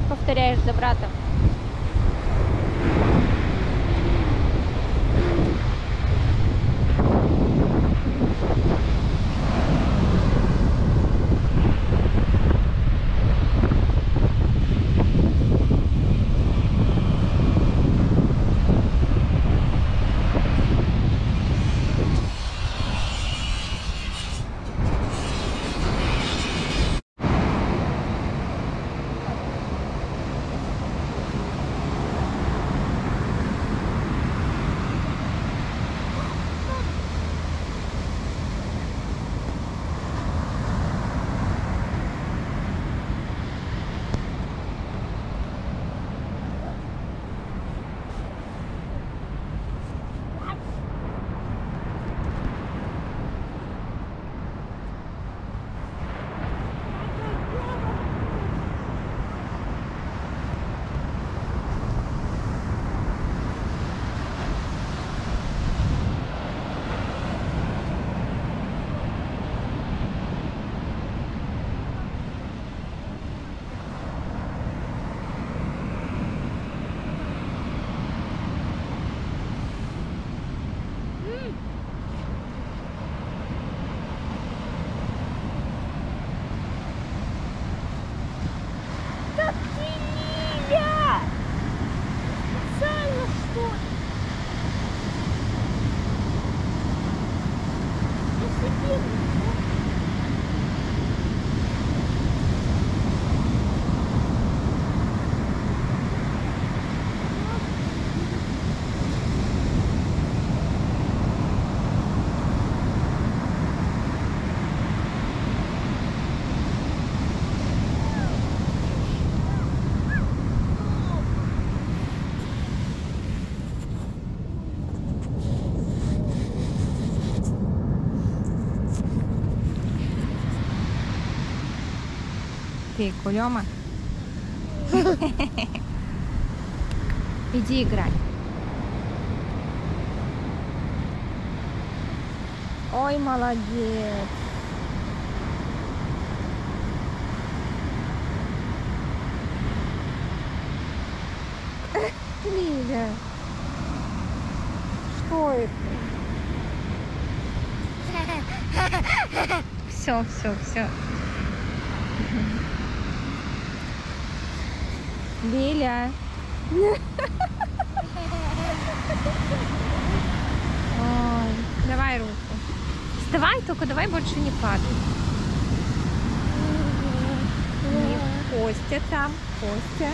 повторяешь за братом? Ты Кулема? Иди играй. Ой, молодец. Лиля. Что это? Все, все, все. Лиля. Ой, давай руку. Вставай, только давай больше не падай. Не Костя там, Костя.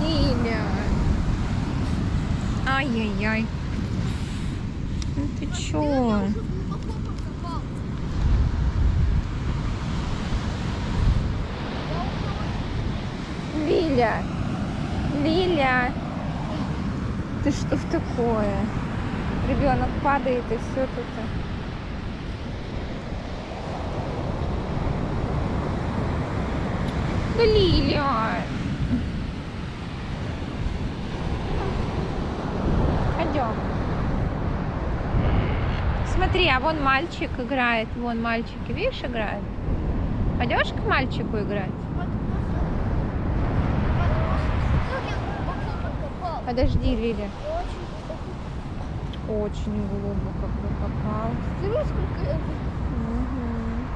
Лиля. Ай-яй-яй. Ну ты чё? Лиля. Лиля. Ты что в такое? Ребенок падает и все тут. Да Лиля. Пойдем. Смотри, а вон мальчик играет. Вон мальчики, видишь, играют. Пойдешь к мальчику играть? Подожди, Лиля. Очень глубоко прокопал. Смотри, сколько я Мгм.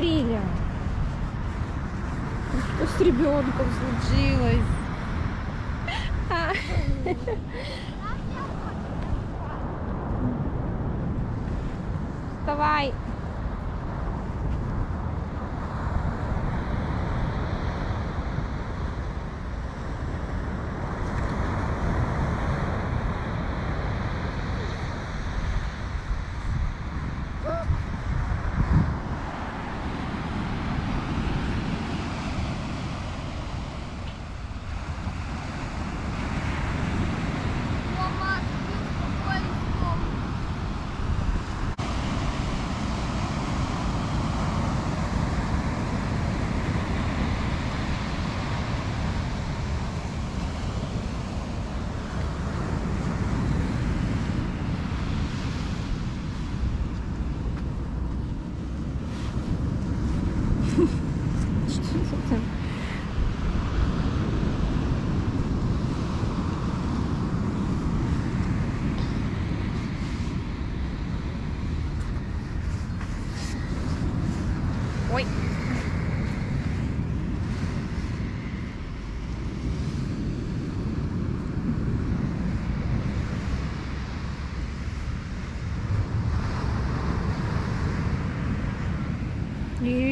Лиля. ну Что с ребенком случилось? А. Вставай.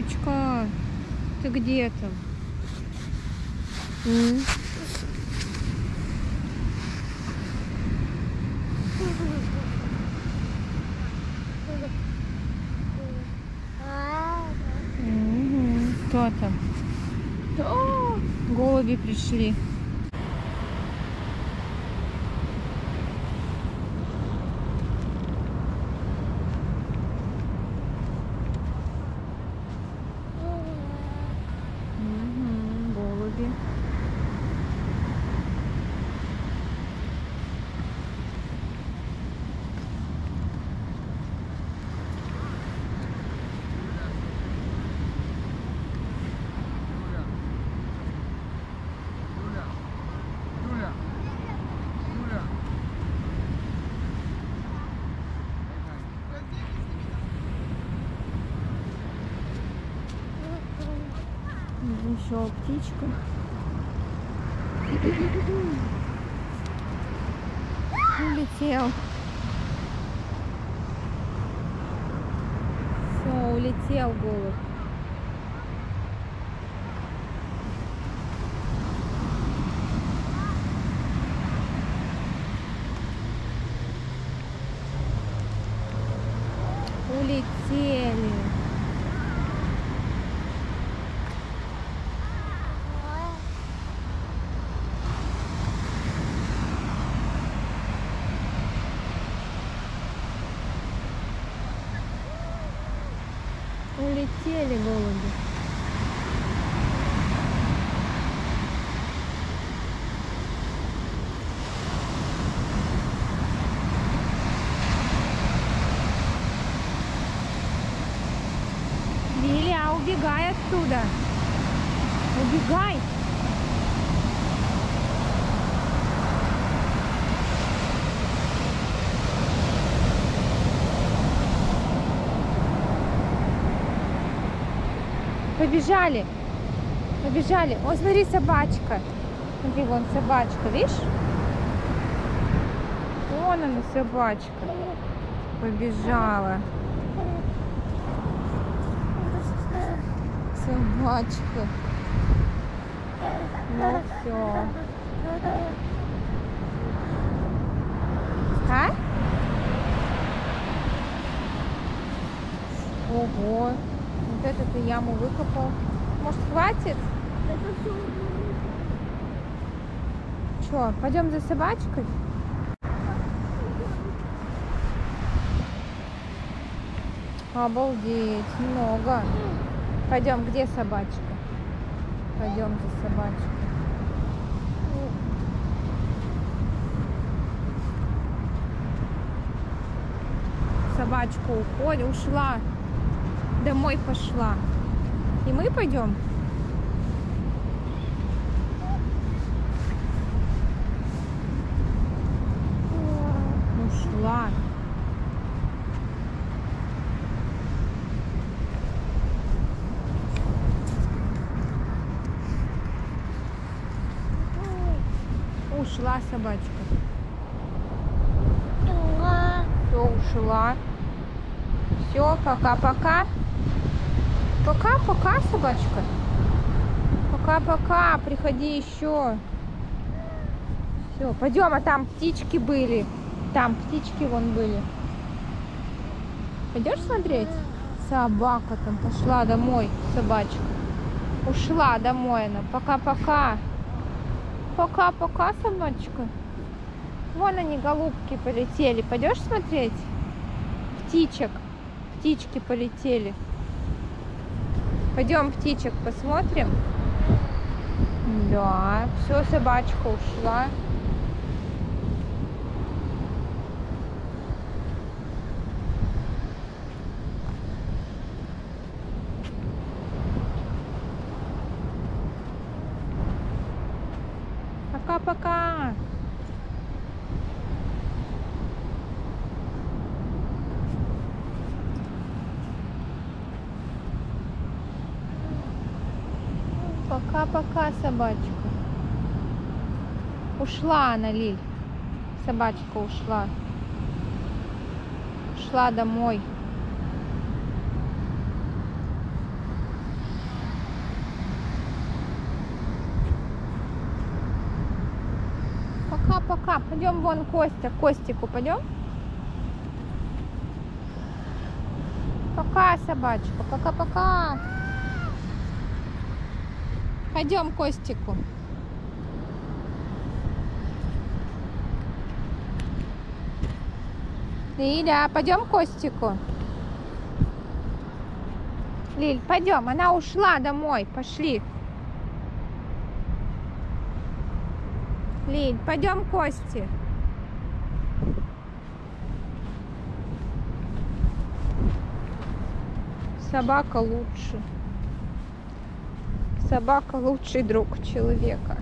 Лилечка, ты где там? М? Кто там? О, голуби пришли. Еще птичка. Улетел. Все, улетел голубь. Улетели. Улетели голуби. Лиля, убегай оттуда. Убегай. Побежали. Побежали. О, смотри, собачка. Смотри, вон собачка, видишь? Вон она, собачка. Побежала. Собачка. Ну все. А? Ого. Вот эту яму выкопал. Может, хватит? Че, пойдем за собачкой? Обалдеть, много. Пойдем, где собачка? Пойдем за собачкой. Собачка уходит, ушла. Домой пошла. И мы пойдем? Ушла. Ушла собачка. Все, ушла. Все, пока-пока. Пока-пока, собачка. Пока-пока, приходи еще. Все, пойдем, а там птички были. Там птички вон были. Пойдешь смотреть? Собака там пошла домой, собачка. Ушла домой она. Пока-пока. Пока-пока, собачка. Вон они, голубки, полетели. Пойдешь смотреть? Птичек. Птички полетели. Пойдем птичек посмотрим. Да, все, собачка ушла. Пока-пока. Пока-пока, собачка. Ушла она, Лиль. Собачка ушла. Ушла домой. Пока-пока. Пойдем вон Костя, Костику пойдем. Пока, собачка. Пока-пока. Пойдем к Костику. Лиля, пойдем к Костику. Лиль, пойдем. Она ушла домой. Пошли. Лиль, пойдем к Косте. Собака лучше. Собака лучший друг человека.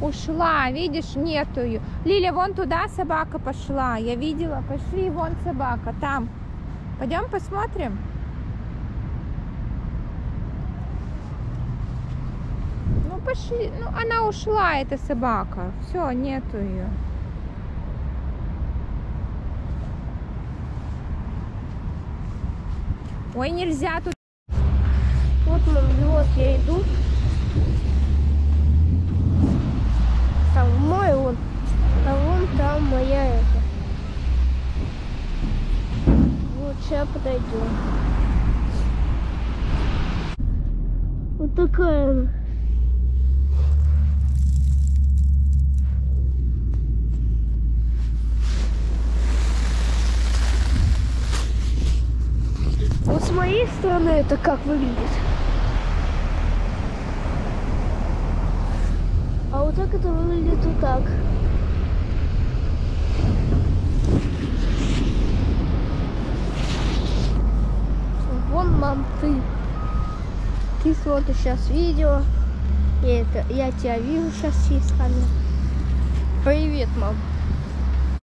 Ушла, видишь, нету ее. Лиля, вон туда собака пошла. Я видела, пошли, вон собака, там. Пойдем посмотрим. Ну пошли, ну она ушла, эта собака. Все, нету ее. Ой, нельзя тут. Вот, вот я иду. Там мой вот, а вон там моя это. Вот сейчас подойдем. Вот такая. Вот с моей стороны это как выглядит. А вот так это выглядит вот так. Вон, мам, ты. Ты смотришь сейчас видео. Я, это, я тебя вижу сейчас через камеру. Привет, мам.